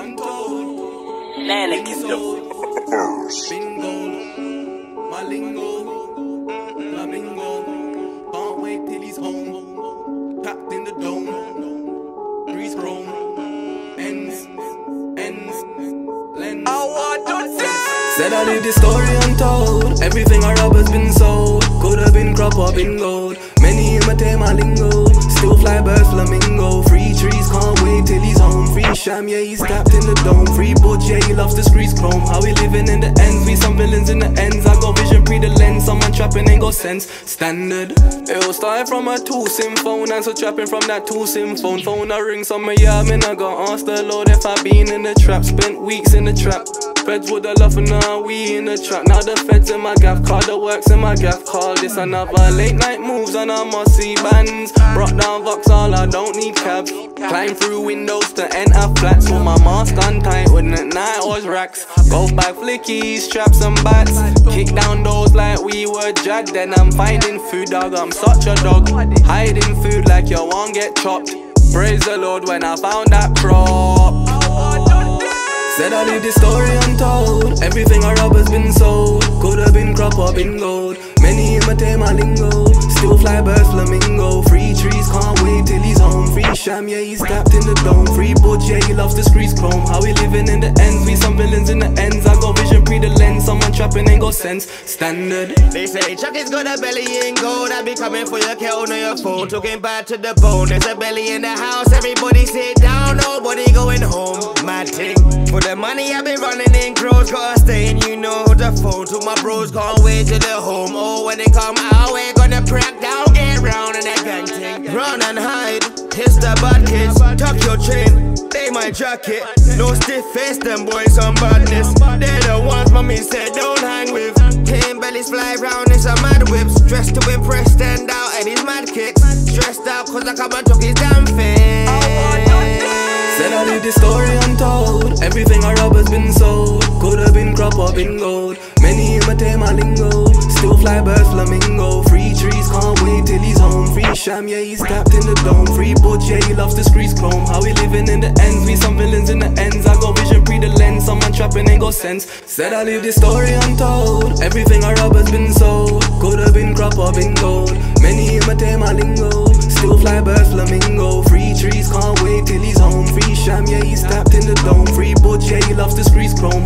Manic is the Bingo, my flamingo. Can't wait till he's home. Packed in the dome, grease chrome, ends, ends, lens. I want to dance. Said I leave this story untold. Everything I rob has been sold. Could have been crop or been gold. Many imitate my lingo. Still fly bird flamingo. Free trees, can't wait till he's Sham, yeah, he's tapped in the dome. Free butch, yeah, he loves the streets chrome. How we living in the ends? We some villains in the ends. I got vision pre the lens. Someone trapping ain't got sense. Standard. It all started from a two sim phone. Answer trapping from that two sim phone. Phone I ring some of yeah, man. I got asked the Lord if I been in the trap. Spent weeks in the trap. Feds would have loved for now we in the trap. Now the feds in my gaff car, the works in my gaff car. This another late night moves and I must see bands. Brought down Vauxhall, I don't need cabs. Climb through windows to enter flats with my mask untight. When at night was racks. Go back flickies, straps and bats. Kick down doors like we were jagged. Then I'm finding food, dog. I'm such a dog. Hiding food like you won't get chopped. Praise the Lord when I found that crop. Said I leave this story. Everything I rob has been sold. Could have been crop or been gold. Many imitate my lingo. Still fly birds flamingo. Free trees, can't wait till he's home. Free sham, yeah, he's tapped in the dome. Free butch, yeah, he loves the streets chrome. How we living in the ends? We some villains in the ends. I got vision pre the lens. Someone trapping ain't got sense. Standard. They say Chuck is got a belly in gold. I be coming for your count on your phone. Talking bad to the bone. There's a belly in the house. Everybody sit down. Nobody going home. My thing. For the money I been running crows. Gotta stay and you know the phone. To my bros. Can't wait to the home. Oh, when they come out, we're gonna crack down. Get round in that gang thing. Run and hide. It's the bad kids. Tuck your chain. They my jacket. No stiff face. Them boys on badness. They're the ones mommy said don't hang with. Cane bellies fly round in some mad whips. Dressed to impress, stand out, and these mad kicks. Stressed out cause I come and took his damn face. Said I leave this story untold. Everything I rob has been sold. Been crop or been gold. Many imitate my lingo. Still fly bird flamingo. Free trees, can't wait till he's home. Free sham, yeah, he's tapped in the dome. Free butch, yeah, he loves the streets chrome. How we living in the ends? We some villains in the ends. I got vision pre the lens. Someone trapping ain't got sense. Said I leave this story untold. Everything I rob has been sold. Could have been crop or been gold. Many imitate my lingo. Still fly bird flamingo. Free trees, can't wait till he's home. Free sham, yeah, he's tapped in the dome. Free butch, yeah, he loves the streets chrome.